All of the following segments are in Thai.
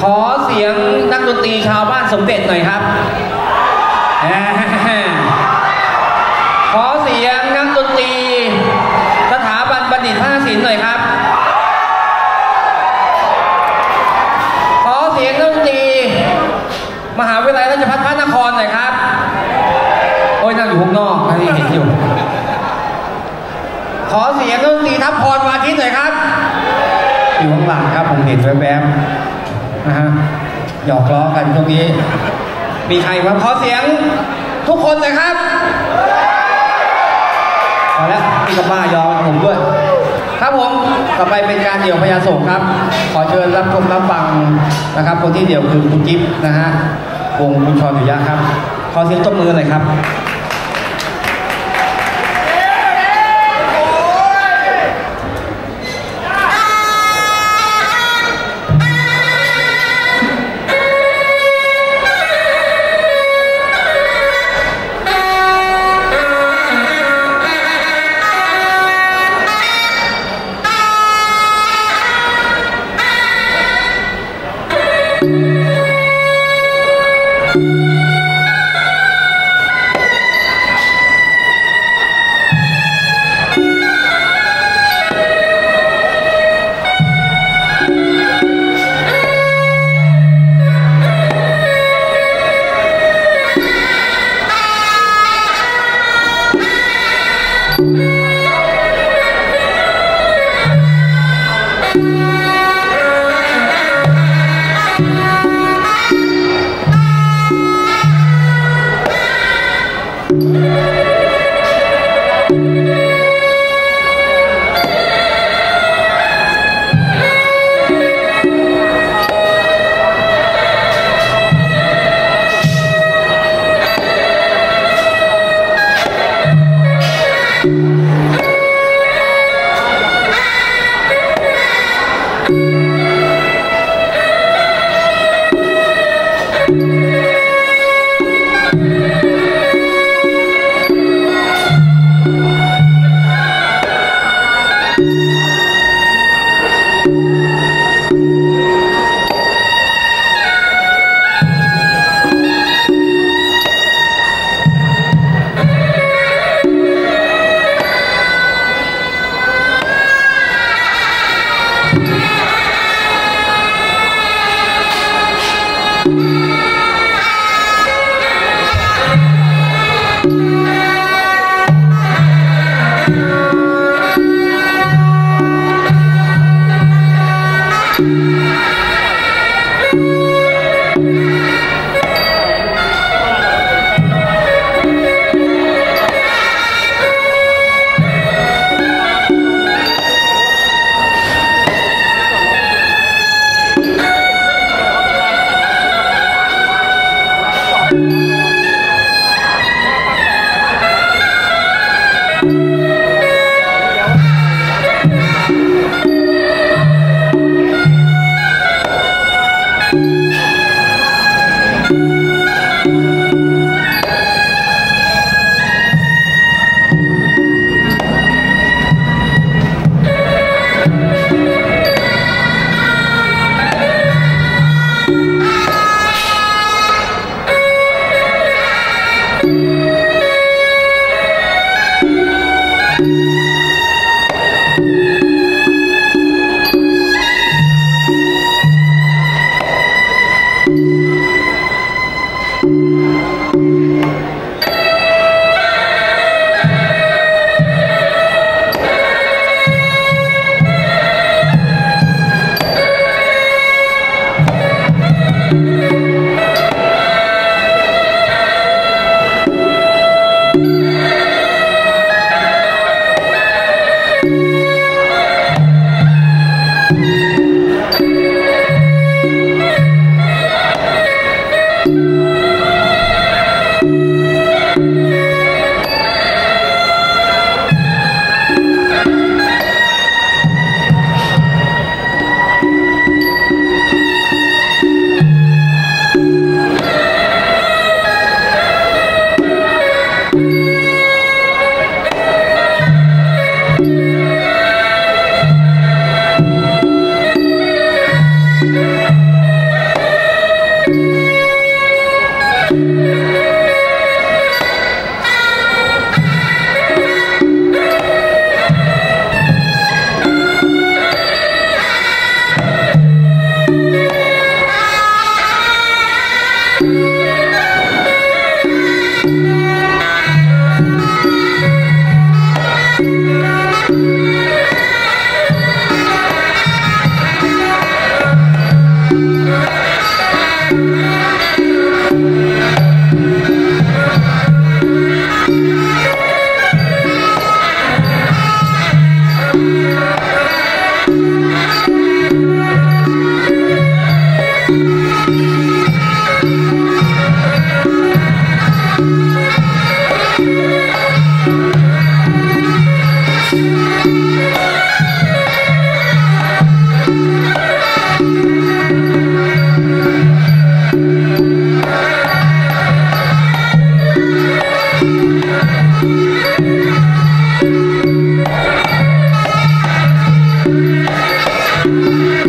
ขอเสียงนักดนตรีชาวบ้านสมเด็จหน่อยครับ ขอเสียงนักดนตรี สถาบันบัณฑิตภาศิลป์หน่อยครับ ขอเสียงนักดนตรี มหาวิทยาลัยราชภัฏพระนครหน่อยครับ โอ้ยนั่งอยู่ข้างนอกนนี้เห็นอยู่ ขอเสียงนักดนตรีทัพพรวาทิตหน่อยครับ อยู่ข้างหลังครับผมเห็นแวบๆนะฮะหยอกล้อกันตรงนี้ มีใครมาขอเสียงทุกคนน่อยครับพอแล้วพี่กับป้ายอมผมด้วย ครับผมต่อไปเป็นการเดี่ยวพญาโศกครับ ขอเชิญรับชมรับฟังนะครับ คนที่เดี่ยวคือคุณจิ๊บนะฮะวงคุณชรอยู่ยะครับ ขอเสียงตบมือหน่อยครับ Música ข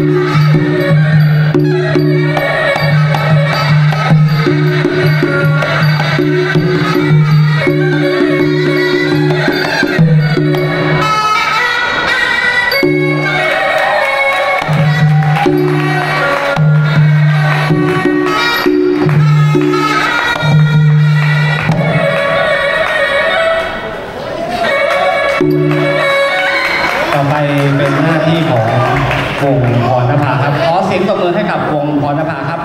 Thank you. ต่อไปเป็นหน้าที่ของวงพรนภาครับ ขอเสียงประเมินให้กับวงพรนภาครับ